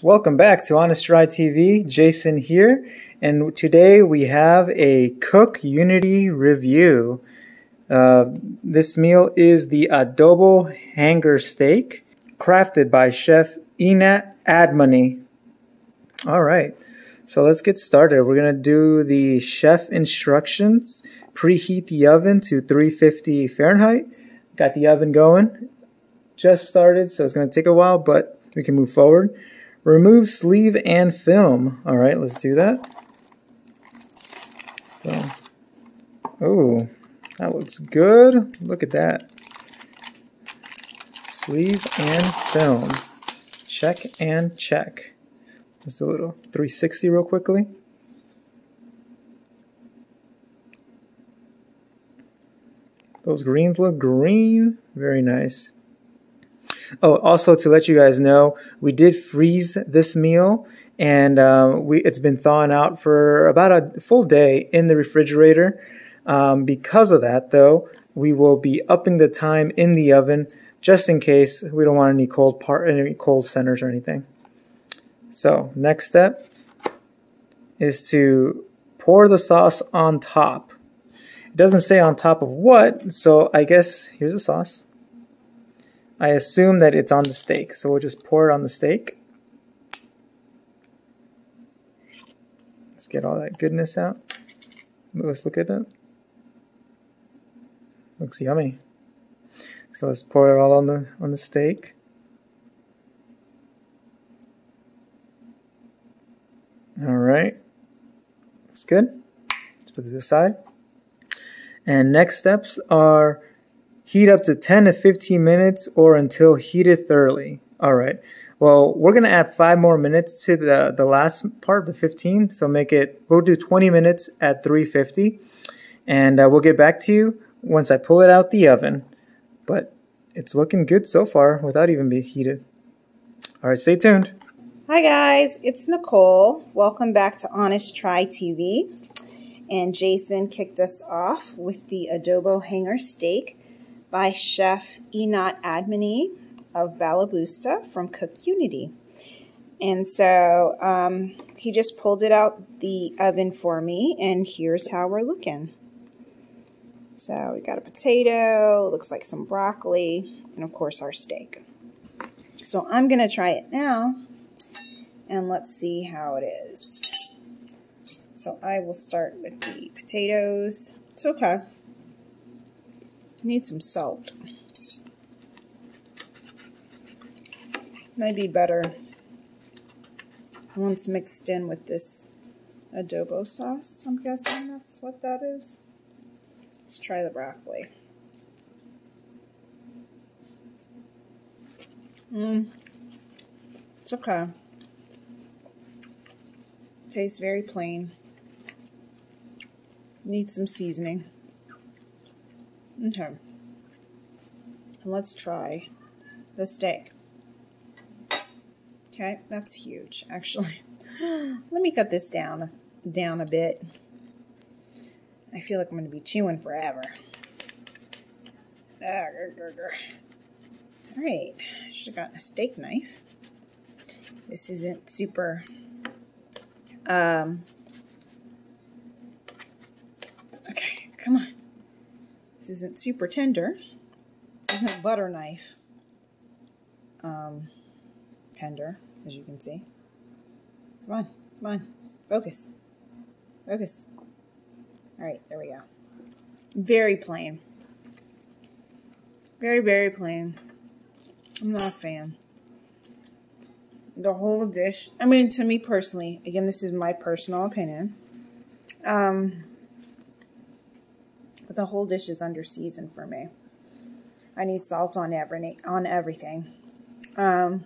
Welcome back to HonestTry TV. Jason here, and today we have a CookUnity review. Uh, this meal is the adobo hanger steak, crafted by Chef Einat Admony. All right, so let's get started. We're gonna do the chef instructions. Preheat the oven to 350 Fahrenheit. Got the oven going. Just started, so it's gonna take a while, but we can move forward. Remove sleeve and film. All right, let's do that. So, oh, that looks good. Look at that. Sleeve and film. Check and check. Just a little 360 real quickly. Those greens look green. Very nice. Oh, also to let you guys know, we did freeze this meal, and uh, we it's been thawing out for about a full day in the refrigerator. Um, because of that, though, we will be upping the time in the oven just in case we don't want any cold part, any cold centers or anything. So next step is to pour the sauce on top. It doesn't say on top of what, so I guess here's the sauce. I assume that it's on the steak, so we'll just pour it on the steak. Let's get all that goodness out. Let's look at it. Looks yummy. So let's pour it all on the on the steak. All right, that's good. Let's put this aside. And next steps are Heat up to 10 to 15 minutes or until heated thoroughly. All right. Well, we're going to add five more minutes to the, the last part, of the 15. So make it, we'll do 20 minutes at 350. And uh, we'll get back to you once I pull it out the oven. But it's looking good so far without even being heated. All right, stay tuned. Hi guys, it's Nicole. Welcome back to HonestTry TV. And Jason kicked us off with the adobo hanger steak by Chef Einat Admony of Balaboosta from CookUnity. And so um, he just pulled it out the oven for me, and here's how we're looking. So we got a potato, looks like some broccoli, and of course our steak. So I'm going to try it now, and let's see how it is. So I will start with the potatoes. It's okay. Need some salt. Maybe better once mixed in with this adobo sauce. I'm guessing that's what that is. Let's try the broccoli. Mmm. It's okay. Tastes very plain. Needs some seasoning. Okay. Let's try the steak. Okay, that's huge, actually. Let me cut this down down a bit. I feel like I'm going to be chewing forever. Ah, All right, should have gotten a steak knife. This isn't super um, okay, come on. Isn't super tender. This isn't butter knife um, tender, as you can see. Come on, come on, focus, focus. All right, there we go. Very plain. Very, very plain. I'm not a fan. The whole dish, I mean, to me personally, again, this is my personal opinion. Um, but the whole dish is under seasoned for me. I need salt on every on everything. Um,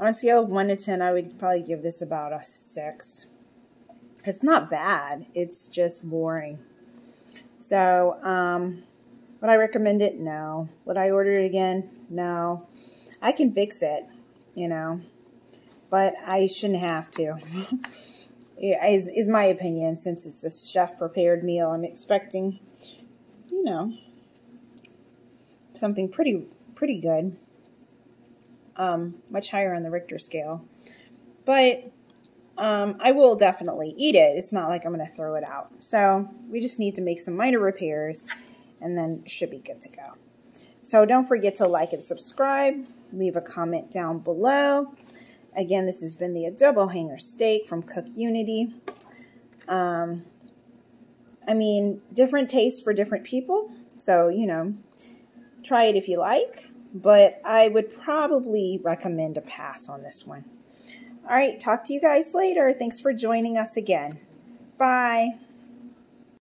on a scale of one to ten, I would probably give this about a six. It's not bad. It's just boring. So, um, would I recommend it? No. Would I order it again? No. I can fix it, you know, but I shouldn't have to. is is my opinion since it's a chef prepared meal. I'm expecting you know, something pretty pretty good. Um, much higher on the Richter scale. but um, I will definitely eat it. It's not like I'm going to throw it out. So we just need to make some minor repairs and then should be good to go. So don't forget to like and subscribe. Leave a comment down below. Again, this has been the adobo hanger steak from CookUnity. Um, I mean, different tastes for different people. So, you know, try it if you like. But I would probably recommend a pass on this one. All right, talk to you guys later. Thanks for joining us again. Bye.